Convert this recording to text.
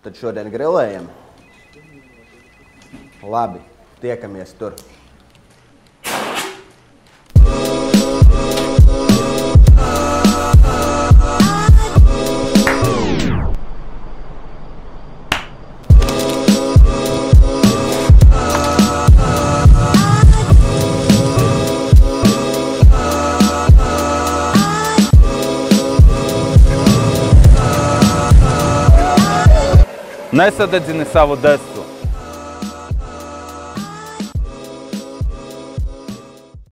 Tad šodien grilējam. Labi, tiekamies tur. Nesadedzini savu desu.